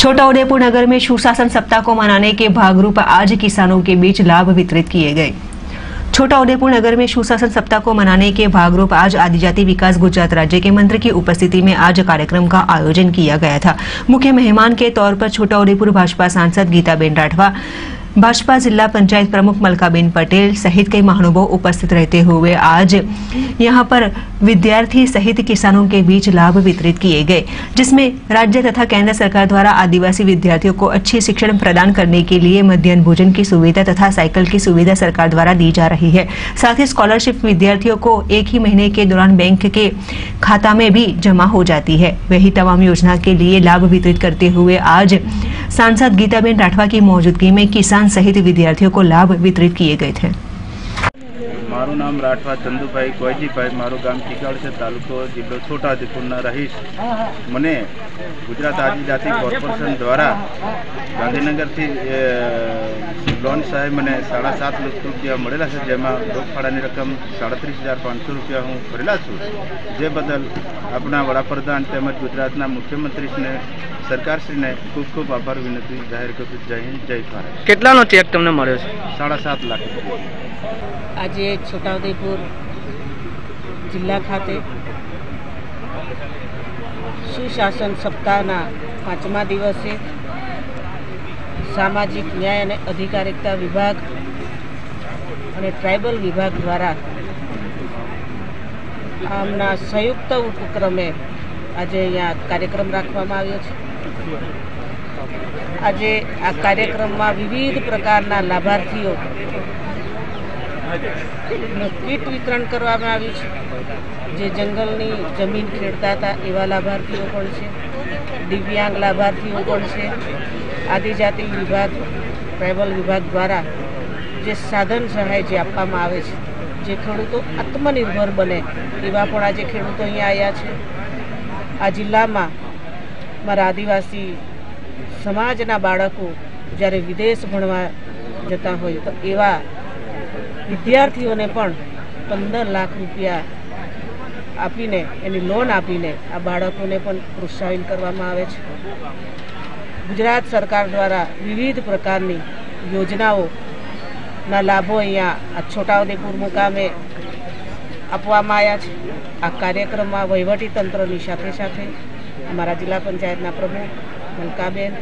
छोटाउदेपुर नगर में सुशासन सप्ताह को मनाने के भागरूप आज किसानों के बीच लाभ वितरित किए गए। छोटा उदयपुर नगर में सुशासन सप्ताह को मनाने के भागरूप आज आदिजाति विकास गुजरात राज्य के मंत्री की उपस्थिति में आज कार्यक्रम का आयोजन किया गया था। मुख्य मेहमान के तौर पर छोटा उदयपुर भाजपा सांसद गीताबेन राठवा भाजपा जिला पंचायत प्रमुख मलकाबेन पटेल सहित कई महानुभाव उपस्थित रहते हुए आज यहाँ पर विद्यार्थी सहित किसानों के बीच लाभ वितरित किए गए, जिसमें राज्य तथा केंद्र सरकार द्वारा आदिवासी विद्यार्थियों को अच्छी शिक्षण प्रदान करने के लिए मध्यान्ह भोजन की सुविधा तथा साइकिल की सुविधा सरकार द्वारा दी जा रही है। साथ ही स्कॉलरशिप विद्यार्थियों को एक ही महीने के दौरान बैंक के खाता में भी जमा हो जाती है। वही तमाम योजना के लिए लाभ वितरित करते हुए आज सांसद गीताबेन राठवा की मौजूदगी में किसान सहित विद्यार्थियों को लाभ वितरित किए गए थे। મારું નામ રાઠવા ચંદુભાઈ કોયજીભાઈ મારું ગામ ચીકાડ છે તાલુકો જિલ્લો છોટાઉદેપુરના રહીશ મને ગુજરાત આદિજાતિ કોર્પોરેશન દ્વારા ગાંધીનગરથી અ, લોન સહાય મને સાડા સાત લાખ રૂપિયા મળેલા છે જેમાં રોકફાળાની રકમ સાડત્રીસ હજાર પાંચસો રૂપિયા હું ભરેલા છું જે બદલ આપણા વડાપ્રધાન તેમજ ગુજરાતના મુખ્યમંત્રીશ્રીને સરકારશ્રીને ખૂબ ખૂબ આભાર વિનંતી જાહેર કરું છું જય હિન્દ જય ભારત કેટલાનો ચેક તમને મળ્યો છે સાડા સાત લાખ રૂપિયા આજે છોટાઉદેપુર જિલ્લા ખાતે સુશાસન સપ્તાહના પાંચમા દિવસે સામાજિક ન્યાય અને અધિકારિકતા વિભાગ અને ટ્રાઇબલ વિભાગ દ્વારા આમના સંયુક્ત ઉપક્રમે આજે અહીંયા કાર્યક્રમ રાખવામાં આવ્યો છે. આજે આ કાર્યક્રમમાં વિવિધ પ્રકારના લાભાર્થીઓ કીટ વિતરણ કરવામાં આવ્યું છે જે જંગલની જમીન ખેડતા હતા એવા લાભાર્થીઓ પણ છે દિવ્યાંગ લાભાર્થીઓ પણ છે આદિજાતિ વિભાગ ટ્રાઇબલ વિભાગ દ્વારા જે સાધન સહાય જે આપવામાં આવે છે જે ખેડૂતો આત્મનિર્ભર બને એવા પણ આજે ખેડૂતો અહીંયા આવ્યા છે આ જિલ્લામાં મારા આદિવાસી સમાજના બાળકો જ્યારે વિદેશ ભણવા જતા હોય તો એવા વિદ્યાર્થીઓને પણ પંદર લાખ રૂપિયા આપીને, એની લોન આપીને આ બાળકોને પણ પ્રોત્સાહિત કરવામાં આવે છે. ગુજરાત સરકાર દ્વારા વિવિધ પ્રકારની યોજનાઓના લાભો અહીંયા આ છોટાઉદેપુર મુકામે આપવામાં આવ્યા છે. આ કાર્યક્રમમાં વહીવટી તંત્રની સાથે સાથે અમારા જિલ્લા પંચાયતના પ્રમુખ મલકાબેન,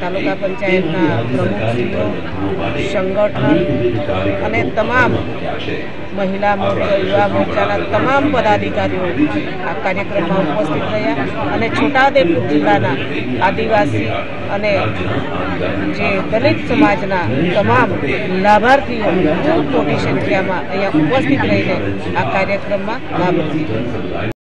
તાલુકા પંચાયતના પ્રમુખશ્રીઓ સંગઠન અને તમામ મહિલા મોરચા, યુવા મોરચાના તમામ પદાધિકારીઓ આ કાર્યક્રમમાં ઉપસ્થિત રહ્યા અને છોટાઉદેપુર જિલ્લાના આદિવાસી અને જે દલિત સમાજના તમામ લાભાર્થીઓ ખૂબ મોટી સંખ્યામાં અહીંયા ઉપસ્થિત રહીને આ કાર્યક્રમમાં લાભ